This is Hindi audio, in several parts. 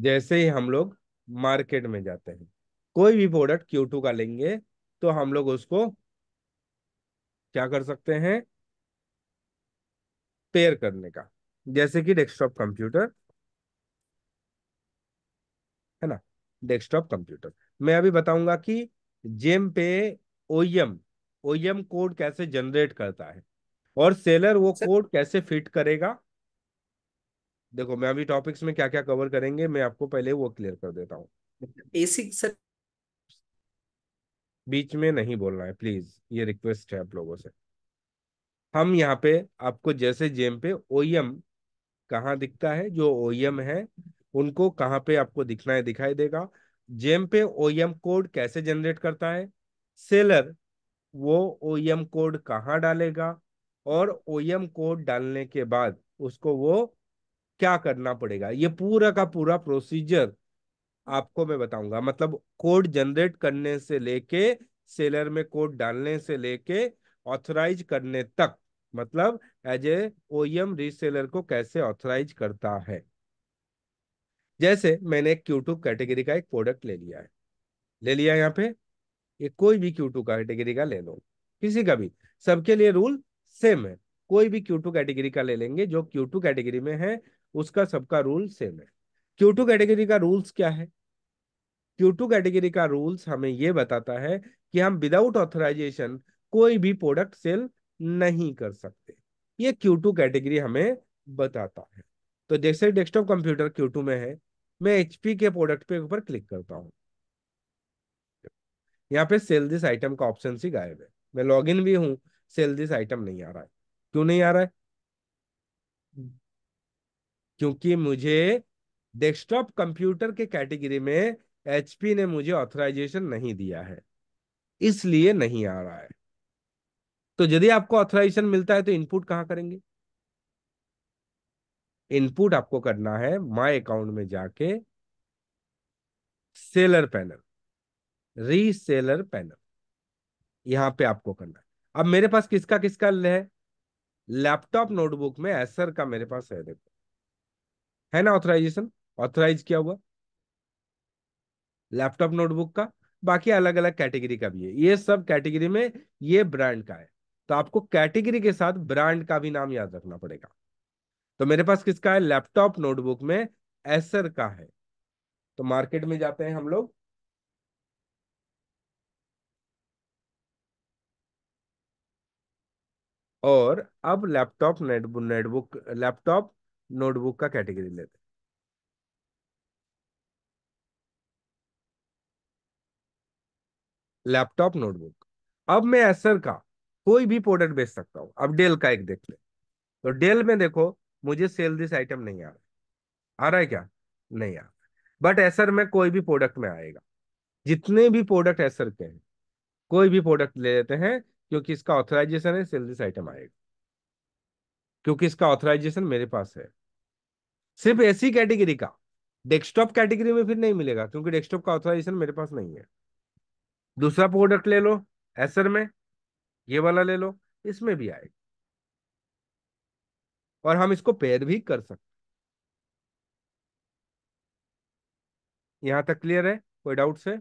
जैसे ही हम लोग मार्केट में जाते हैं कोई भी प्रोडक्ट क्यू टू का लेंगे तो हम लोग उसको क्या कर सकते हैं? पेयर करने का। जैसे कि डेस्कटॉप कंप्यूटर है ना? Desktop computer. मैं अभी बताऊँगा कि जेम पे ओईएम ओईएम कोड कैसे जनरेट करता है और सेलर वो कोड कैसे फिट करेगा? देखो मैं अभी टॉपिक्स में क्या क्या कवर करेंगे मैं आपको पहले वो क्लियर कर देता हूँ। एसी सर बीच में नहीं बोलना है प्लीज़ ये रिक्वेस्ट है आप लोगों से। हम यहाँ पे आपको जैसे जेम पे ओईएम कहाँ दिखता है जो ओईएम है उनको कहाँ पे आपको दिखना है दिखाई देगा। जेम पे ओईएम कोड कैसे जनरेट करता है? सेलर वो ओईएम कोड कहाँ डालेगा? और ओईएम कोड डालने के बाद उसको वो क्या करना पड़ेगा? ये पूरा का पूरा प्रोसीजर आपको मैं बताऊँगा। मतलब कोड जनरेट करने से लेके सेलर में कोड डालने से लेके ऑथराइज करने तक मतलब एज ए ओईएम रीसेलर को कैसे ऑथराइज करता है? जैसे मैंने एक क्यू कैटेगरी का एक प्रोडक्ट ले लिया है। ले लिया यहाँ पे? ये कोई भी क्यू टू कैटेगरी का ले लो। किसी का भी। सबके लिए रूल सेम है। कोई भी क्यू टू कैटेगरी का ले लेंगे जो क्यू टू कैटेगरी में है उसका सबका रूल सेम है। क्यू टू कैटेगरी का रूल्स क्या है? क्यू टू कैटेगरी का रूल्स हमें ये बताता है कि हम विदाउट ऑथराइजेशन कोई भी प्रोडक्ट सेल नहीं कर सकते। ये क्यू टू कैटेगरी हमें बताता है। तो जैसे डेस्कटॉप कंप्यूटर क्यू टू में है, मैं एचपी के प्रोडक्ट पे ऊपर क्लिक करता हूँ। यहाँ पे सेल दिस आइटम का ऑप्शन ही गायब है। मैं लॉग इन भी हूँ सेल दिस आइटम नहीं आ रहा है। क्यों नहीं आ रहा है? क्योंकि मुझे डेस्कटॉप कंप्यूटर के कैटेगरी में एचपी ने मुझे ऑथराइजेशन नहीं दिया है, इसलिए नहीं आ रहा है। तो यदि आपको ऑथराइजेशन मिलता है तो इनपुट कहाँ करेंगे? इनपुट आपको करना है माय अकाउंट में जाके सेलर पैनल, रीसेलर पैनल, यहाँ पे आपको करना है। अब मेरे पास किसका किसका है? लैपटॉप, नोटबुक में एसर का मेरे पास है, देखो। है ना ऑथराइजेशन ऑथराइज क्या हुआ? लैपटॉप नोटबुक का? बाकी अलग अलग कैटेगरी का भी है। ये सब कैटेगरी में ये ब्रांड का है। तो आपको कैटेगरी के साथ ब्रांड का भी नाम याद रखना पड़ेगा। तो मेरे पास किसका है? लैपटॉप नोटबुक में एसर का है। तो मार्केट में जाते हैं हम लोग। और अब laptop netbook netbook laptop notebook का कैटेगरी लेते हैं। Laptop, notebook. अब मैं एसर का कोई भी प्रोडक्ट बेच सकता हूँ। अब डेल का एक देख ले। तो डेल में देखो, मुझे सेल दिस आइटम नहीं आ रहा। आ रहा है क्या? नहीं आ रहा। बट एसर में कोई भी प्रोडक्ट में आएगा। जितने भी प्रोडक्ट एसर के हैं, कोई भी प्रोडक्ट ले लेते हैं, क्योंकि इसका ऑथराइजेशन है सेल दिस आइटम आएगा। क्योंकि इसका ऑथराइजेशन मेरे पास है। सिर्फ़ ऐसी कैटेगरी का। डेस्कटॉप कैटेगरी में फिर नहीं मिलेगा क्योंकि डेस्कटॉप का ऑथराइजेशन मेरे पास नहीं है। दूसरा प्रोडक्ट ले लो एसर में ये वाला ले लो इसमें भी आएगा। और हम इसको पेयर भी कर सकते यहाँ तक क्लियर है? कोई डाउट है?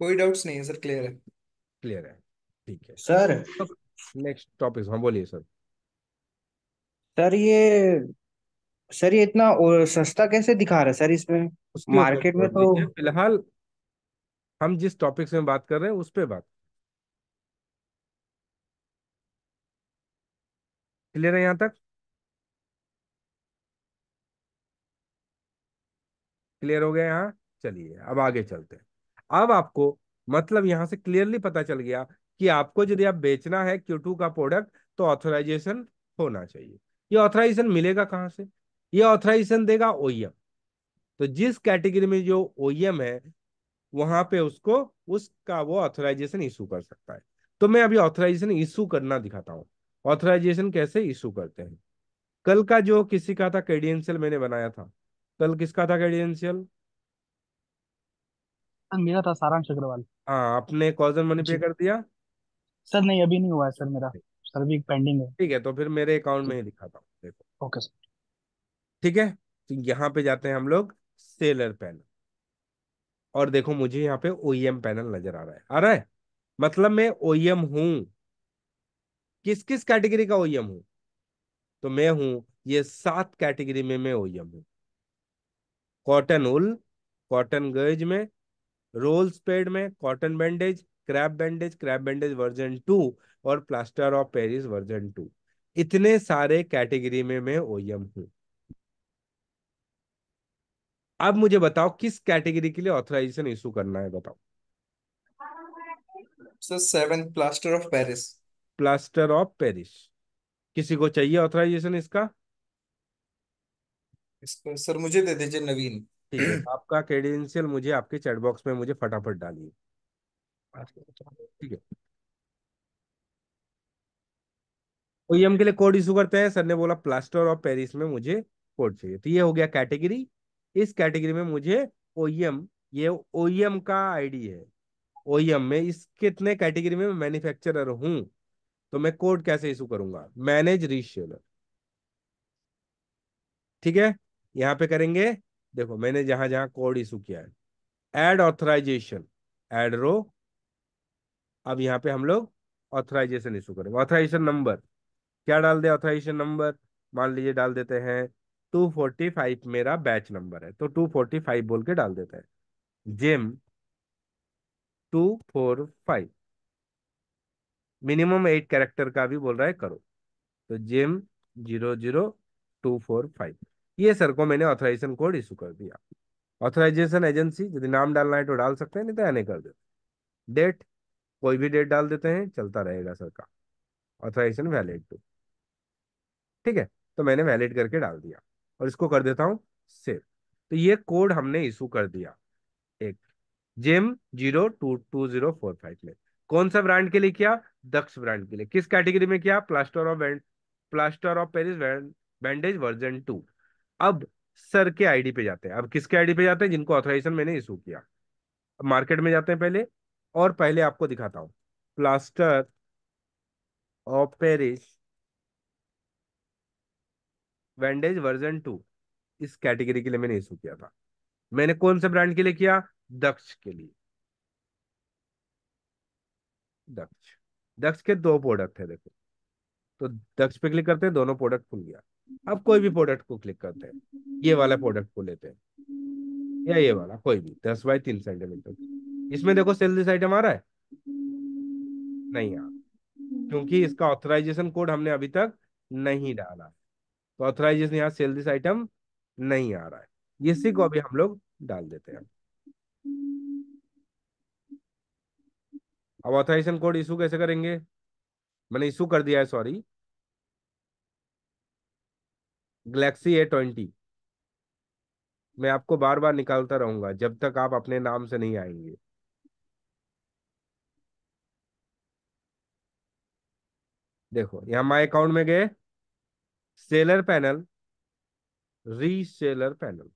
कोई डाउट्स नहीं है सर क्लियर है। क्लियर है। ठीक है। सर। नेक्स्ट टॉपिक हाँ बोलिए सर। सर ये सर ये इतना और सस्ता कैसे दिखा रहा है सर इसमें? मार्केट में तो फ़िलहाल हम जिस टॉपिक में बात कर रहे हैं उस पर बात। क्लियर है यहाँ तक? क्लियर हो गया यहाँ? चलिए अब आगे चलते हैं। अब आपको मतलब यहाँ से क्लियरली पता चल गया कि आपको यदि आप बेचना है क्यू का प्रोडक्ट तो ऑथराइजेशन होना चाहिए। ये ऑथराइजेशन मिलेगा कहाँ से? ये ऑथराइजेशन देगा ओईएम तो जिस कैटेगरी में जो ओईएम है वहाँ पे उसको उसका वो ऑथराइजेशन इशू कर सकता है। तो मैं अभी ऑथराइजेशन इशू करना दिखाता हूँ। ऑथराइजेशन कैसे इशू करते हैं? कल का जो किसी का था क्रेडेंशियल मैंने बनाया था। कल किसका था क्रेडेंशियल मेरा था सारांश अग्रवाल। हाँ आपने कॉजन मनी पे कर दिया। सर नहीं अभी नहीं हुआ है सर मेरा। सर अभी पेंडिंग है। ठीक है तो फिर मेरे अकाउंट में ही दिखाता हूँ देखो। ओके सर ठीक है? तो यहाँ पे जाते हैं हम लोग सेलर पैनल और देखो मुझे यहाँ पे ओईएम पैनल नज़र आ रहा है। आ रहा है? मतलब मैं ओईएम हूँ। किस किस कैटेगरी का ओईएम हूँ? तो मैं हूँ ये सात कैटेगरी में मैं ओईएम हूँ। कॉटन उल कॉटन गर्ज में रोल्स पेड में cotton bandage crepe bandage crepe bandage version two और plaster of Paris version two इतने सारे कैटेगरी में मैं ओईएम हूँ। अब मुझे बताओ किस कैटेगरी के लिए ऑथराइजेशन इशू करना है बताओ। Sir seven plaster of Paris plaster of Paris किसी को चाहिए ऑथराइजेशन इसका? इसको सर मुझे दे दीजिए नवीन। ठीक है आपका क्रेडेंशियल मुझे आपके चैट बॉक्स में मुझे फटाफट डालिए। ठीक है। ओईएम के लिए कोड इशू करते हैं। सर ने बोला प्लास्टर ऑफ़ पेरिस में मुझे कोड चाहिए। तो ये हो गया कैटेगरी इस कैटेगरी में मुझे ओईएम ये ओईएम का आईडी है। ओईएम में इस कितने कैटेगरी में मैं मैन्युफैक्चरर हूँ? तो मैं कोड कैसे इशू करूँगा? मैनेज रीसेलर ठीक है? यहाँ पे करेंगे। देखो, मैंने जहाँ जहाँ कोड इशू किया है। एड ऑथराइजेशन एड रो अब यहाँ पे हम लोग ऑथराइजेशन इशू करेंगे। ऑथराइजेशन नंबर क्या डाल दे ऑथराइजेशन नंबर मान लीजिए डाल देते हैं टू फोर्टी फाइव मेरा बैच नंबर है तो टू फोर्टी फाइव बोल के डाल देते हैं। GeM two four five minimum eight character का भी बोल रहा है, करो। तो GeM zero zero two four five ये सर को मैंने ऑथराइजेशन कोड इशू कर दिया। ऑथराइजेशन एजेंसी यदि नाम डालना है तो डाल सकते हैं, नहीं तो यानी कर देते। डेट कोई भी डेट डाल देते हैं, चलता रहेगा सर का ऑथराइजेशन वैलिड टू ठीक है तो मैंने वैलिड करके डाल दिया और इसको कर देता हूँ सेव तो ये कोड हमने इशू कर दिया एक GeM zero two two zero four five में। कौन सा ब्रांड के लिए किया? दक्ष ब्रांड के लिए। किस कैटेगरी में किया? Plaster of plaster of Paris bandage version two अब सर के आईडी पे जाते हैं। अब किसके आईडी पे जाते हैं? जिनको ऑथराइजेशन मैंने इशू किया। अब मार्केट में जाते हैं पहले। और पहले आपको दिखाता हूँ। Plaster of Paris bandage version two इस कैटेगरी के लिए मैंने इशू किया था। मैंने कौन से ब्रांड के लिए किया? दक्ष के लिए। दक्ष। दक्ष के दो प्रोडक्ट है, देखो। तो दक्ष पे क्लिक करते हैं, दोनों प्रोडक्ट खुल गया। अब कोई भी प्रोडक्ट को क्लिक करते हैं। ये वाला प्रोडक्ट को लेते हैं। या ये वाला, कोई भी। दस बाई तीन सेंटीमीटर इसमें देखो सेल दिस आइटम आ रहा है? नहीं आ क्योंकि इसका ऑथराइजेशन कोड हमने अभी तक नहीं डाला तो ऑथराइजेशन यहाँ सेल दिस आइटम नहीं आ रहा है। इसी को अभी हम लोग डाल देते हैं। अब ऑथराइजेशन कोड इशू कैसे करेंगे? मैंने इशू कर दिया है सॉरी गलेक्सी ए ट्वेंटी मैं आपको बार बार निकालता रहूँगा जब तक आप अपने नाम से नहीं आएँगे। देखो यहाँ माई अकाउंट में गए सेलर पैनल रीसेलर पैनल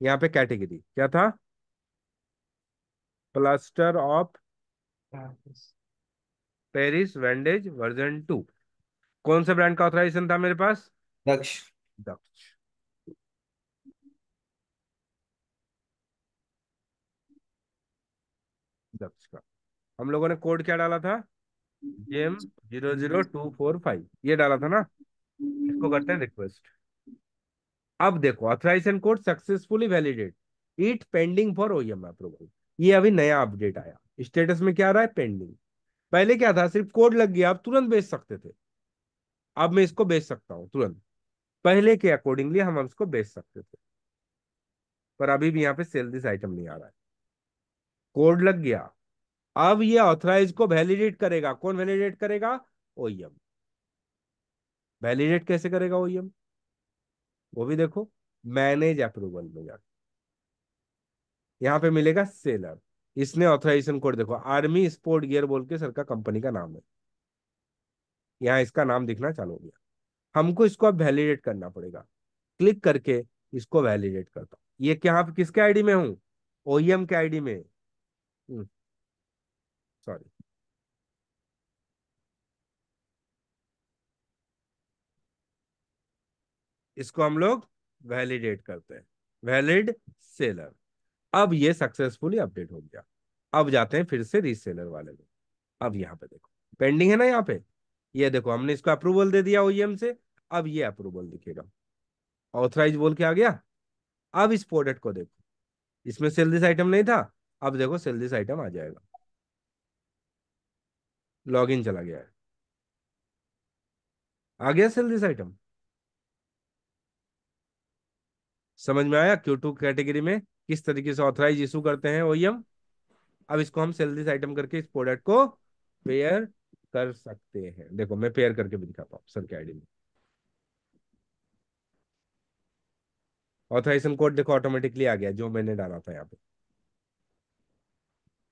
यहाँ पे कैटेगरी क्या था? Plaster of Paris bandage version two कौन से ब्रांड का ऑथराइजेशन था मेरे पास? दक्ष दक्ष दक्ष का. हम लोगों ने कोड क्या डाला था? GeM zero zero two four five. ये डाला था ना? इसको करते हैं रिक्वेस्ट अब देखो authorization code successfully validate it pending for OEM approval ये अभी नया अपडेट आया। स्टेटस में क्या रहा है? पेंडिंग पहले क्या था? सिर्फ़ कोड लग गया। आप तुरंत बेच सकते थे। अब मैं इसको बेच सकता हूँ तुरंत। पहले के अकॉर्डिंगली हम इसको बेच सकते थे। पर अभी भी यहाँ पे सेल दिस आइटम नहीं आ रहा है। कोड लग गया। अब ये ऑथराइज को वैलिडेट करेगा। कौन वैलिडेट करेगा? ओईएम वैलिडेट कैसे करेगा ओईएम वो भी देखो मैनेज अप्रूवल में जाकर यहाँ पे मिलेगा सेलर इसने ऑथराइजेशन कोड देखो आर्मी स्पोर्ट गियर बोल के सर का कंपनी का नाम है। यहाँ इसका नाम दिखना चालू हो गया। हमको इसको अब वैलिडेट करना पड़ेगा। क्लिक करके इसको वैलिडेट करता हूँ। ये क्या किसके आईडी में हूँ? ओईएम के आईडी में। सॉरी इसको हम लोग वैलिडेट करते हैं। वैलिड सेलर अब ये सक्सेसफुली अपडेट हो गया। अब जाते हैं फिर से रीसेलर वाले में। अब यहाँ पे देखो। पेंडिंग है ना यहाँ पे? ये देखो, हमने इसको अप्रूवल दे दिया ओईएम से। अब ये अप्रूवल दिखेगा। ऑथराइज बोल के आ गया। अब इस प्रोडक्ट को देखो। इसमें सेल दिस आइटम नहीं था। अब देखो सेल दिस आइटम आ जाएगा। लॉगिन चला गया है। आ गया सेल दिस आइटम। समझ में आया? क्यू? टू कैटेगरी में किस तरीके से ऑथराइज इशू करते हैं ओईएम अब इसको हम सेल दिस आइटम करके इस प्रोडक्ट को पेयर कर सकते हैं। देखो, मैं पेयर करके भी दिखाता हूँ सर के आईडी में। ऑथराइजेशन कोड देखो, ऑटोमेटिकली आ गया, जो मैंने डाला था यहाँ पे।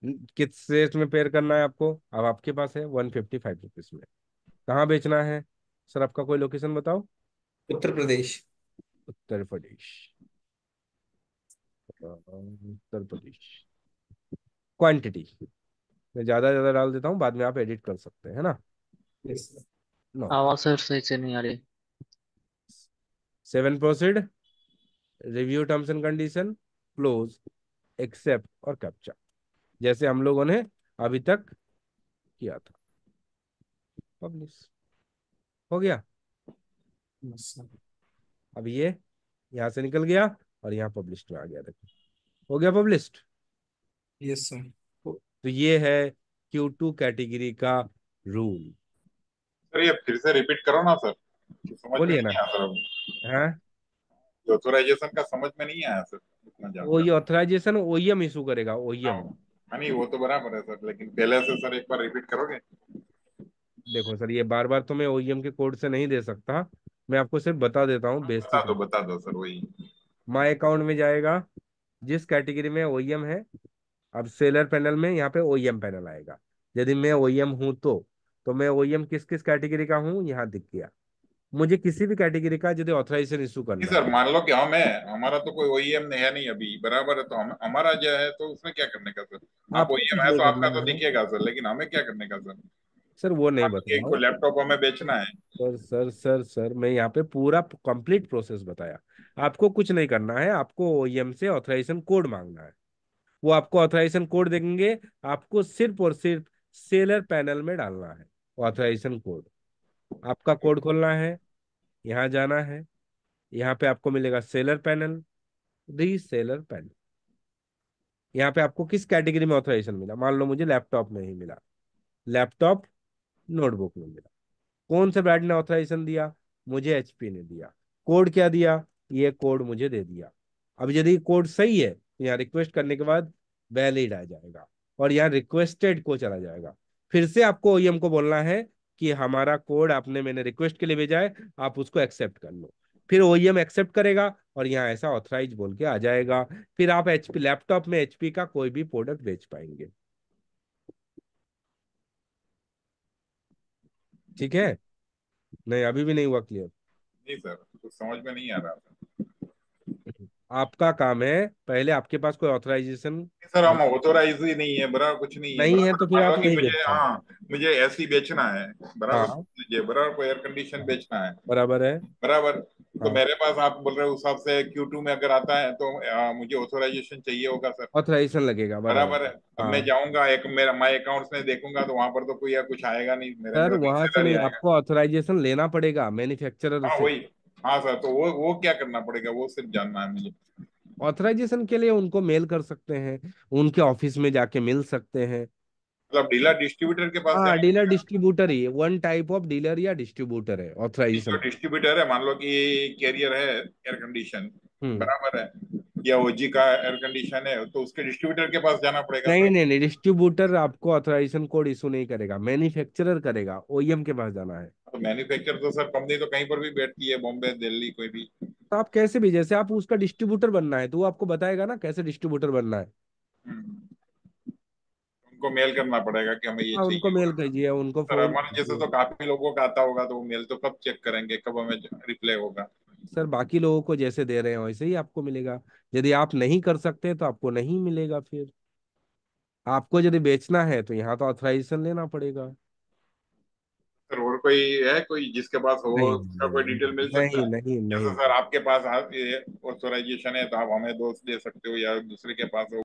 किस रेट में पेयर करना है आपको? अब आपके पास है वन फिफ्टी फाइव रुपीज़ में। कहाँ बेचना है? सर आपका कोई लोकेशन बताओ। उत्तर प्रदेश। उत्तर प्रदेश। उत्तर प्रदेश। क्वांटिटी। मैं ज़्यादा ज़्यादा डाल देता हूँ बाद में आप एडिट कर सकते हैं है ना? यस नो आवाज़ सर सही से नहीं आ रही। Seven proceed review terms and condition close accept और कैप्चा। जैसे हम लोगों ने अभी तक किया था। पब्लिश हो गया? अब ये यहाँ से निकल गया और यहाँ पब्लिश्ड में आ गया देखो। हो गया पब्लिश्ड यस सर तो ये है क्यू टू कैटेगरी का रूल सर ये फिर से रिपीट करो ना सर। बोलिए ना। आया हाँ? ऑथोराइजेशन का समझ में नहीं आया सर। वो ये ऑथराइजेशन ओईएम इशू करेगा ओईएम हाँ, नहीं वो तो बराबर है सर लेकिन पहले से सर एक बार रिपीट करोगे? देखो सर ये बार बार तो मैं ओईएम के कोड से नहीं दे सकता। मैं आपको सिर्फ़ बता देता हूँ बता बेसिक दो बता दो सर वही। माई अकाउंट में जाएगा जिस कैटेगरी में ओईएम है अब सेलर पैनल में यहाँ पे ओईएम पैनल आएगा। यदि मैं ओईएम हूँ तो तो मैं ओईएम किस किस कैटेगरी का हूँ? यहाँ दिख गया। मुझे किसी भी कैटेगरी का यदि ऑथराइजेशन इशू करना सर मान लो कि हम है हमारा तो कोई ओईएम है नहीं अभी बराबर है तो हम हमारा जो है तो उसमें क्या करने का सर? आप ओईएम है तो आपका तो दिखेगा सर लेकिन हमें क्या करने का सर? सर वो नहीं बता लैपटॉप हमें बेचना है। सर सर सर सर मैं यहाँ पे पूरा कंप्लीट प्रोसेस बताया। आपको कुछ नहीं करना है आपको ओईएम से ऑथराइजेशन कोड मांगना है। वो आपको ऑथराइजेशन कोड देंगे आपको सिर्फ़ और सिर्फ़ सेलर पैनल में डालना है ऑथराइजेशन कोड आपका कोड खोलना है, यहाँ जाना है, यहाँ पे आपको मिलेगा सेलर पैनल रीसेलर पैनल। यहाँ पे आपको किस कैटेगरी में ऑथराइजेशन मिला? मान लो मुझे लैपटॉप में ही मिला। लैपटॉप, नोटबुक में मिला। कौन से ब्रांड ने ऑथराइजेशन दिया? मुझे एचपी ने दिया। कोड क्या दिया? ये कोड मुझे दे दिया। अब यदि कोड सही है तो यहाँ रिक्वेस्ट करने के बाद वैलिड आ जाएगा और यहाँ रिक्वेस्टेड को चला जाएगा। फिर से आपको ओईएम को बोलना है कि हमारा कोड आपने मैंने रिक्वेस्ट के लिए भेजा है, आप उसको एक्सेप्ट कर लो। फिर ओईएम एक्सेप्ट करेगा और यहाँ ऐसा ऑथराइज बोल के आ जाएगा। फिर आप एचपी लैपटॉप में एचपी का कोई भी प्रोडक्ट बेच पाएँगे। ठीक है? नहीं, अभी भी नहीं हुआ क्लियर नहीं, सर, कुछ समझ में नहीं आ रहा सर आपका काम है पहले आपके पास कोई ऑथराइजेशन सर हम ऑथोराइज ही नहीं है बराबर कुछ नहीं है। नहीं है तो फिर आप नहीं मुझे। हाँ मुझे एसी बेचना है। बराबर। बराबर को एयर कंडीशन बेचना है। बराबर है। बराबर। तो हाँ। मेरे पास आप बोल रहे हो उस हिसाब से क्यू टू में अगर आता है तो आ, मुझे ऑथोराइजेशन चाहिए होगा सर। ऑथोराइजेशन लगेगा बराबर। है। अब हाँ। मैं जाऊँगा एक मेरा माई अकाउंट में देखूँगा तो वहाँ पर तो कोई या कुछ आएगा नहीं मेरे सर मेरा वहाँ से नहीं आपको ऑथोराइजेशन लेना पड़ेगा मैन्युफैक्चरर हाँ से। वही। हाँ सर तो वो वो क्या करना पड़ेगा? वो सिर्फ़ जानना है मुझे। ऑथराइजेशन के लिए उनको मेल कर सकते हैं उनके ऑफ़िस में जाके मिल सकते हैं। मतलब डीलर डिस्ट्रीब्यूटर के पास हाँ डीलर डिस्ट्रीब्यूटर ही। वन टाइप ऑफ़ डीलर या डिस्ट्रीब्यूटर है ऑथराइजेशन डिस्ट्रीब्यूटर है मान लो कि कैरियर है एयर कंडीशन हम्म। बराबर है। या ओजी का एयर कंडीशन है तो उसके डिस्ट्रीब्यूटर के पास जाना पड़ेगा नहीं नहीं नहीं डिस्ट्रीब्यूटर आपको ऑथराइजेशन कोड इशू नहीं करेगा मैन्युफैक्चरर करेगा ओईएम के पास जाना है। तो मैन्युफैक्चर तो सर कंपनी तो कहीं पर भी बैठती है बॉम्बे दिल्ली कोई भी। तो आप कैसे भी जैसे आप उसका डिस्ट्रीब्यूटर बनना है तो वो आपको बताएगा ना कैसे डिस्ट्रीब्यूटर बनना है। हम्म। उनको मेल करना पड़ेगा कि हमें ये हाँ उनको मेल कीजिए उनको फ़ोन हमारे जैसे तो काफ़ी लोगों का आता होगा तो वो मेल तो कब चेक करेंगे कब हमें रिप्लाई होगा? सर बाकी लोगों को जैसे दे रहे हैं वैसे ही आपको मिलेगा। यदि आप नहीं कर सकते तो आपको नहीं मिलेगा फिर। आपको यदि बेचना है तो यहाँ तो ऑथराइजेशन लेना पड़ेगा। सर और कोई है कोई जिसके पास हो नहीं उसका कोई डिटेल मिल नहीं सकता है? नहीं नहीं, नहीं। सर आपके पास ऑथोराइजेशन है तो आप हमें दोस्त दे सकते हो या दूसरे के पास हो।